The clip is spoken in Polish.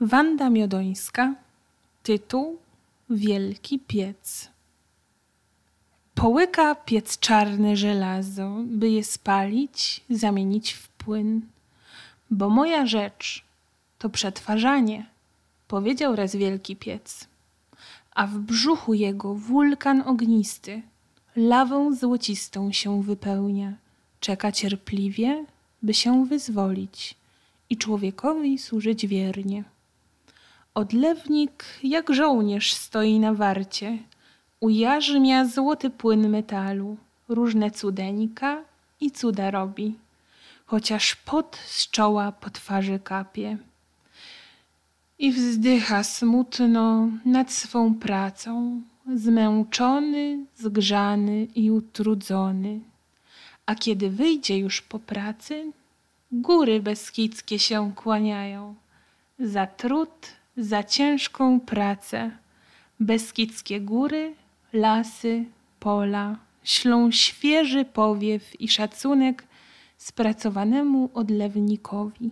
Wanda Miodońska, tytuł Wielki piec. Połyka piec czarne żelazo, by je spalić, zamienić w płyn. Bo moja rzecz to przetwarzanie, powiedział raz wielki piec. A w brzuchu jego wulkan ognisty, lawą złocistą się wypełnia. Czeka cierpliwie, by się wyzwolić i człowiekowi służyć wiernie. Odlewnik jak żołnierz stoi na warcie, ujarzmia złoty płyn metalu, różne cudeńka i cuda robi, chociaż pot z czoła po twarzy kapie. I wzdycha smutno nad swą pracą, zmęczony, zgrzany i utrudzony. A kiedy wyjdzie już po pracy, góry beskidzkie się kłaniają. Za trud za ciężką pracę. Beskidzkie góry, lasy, pola ślą świeży powiew i szacunek spracowanemu odlewnikowi.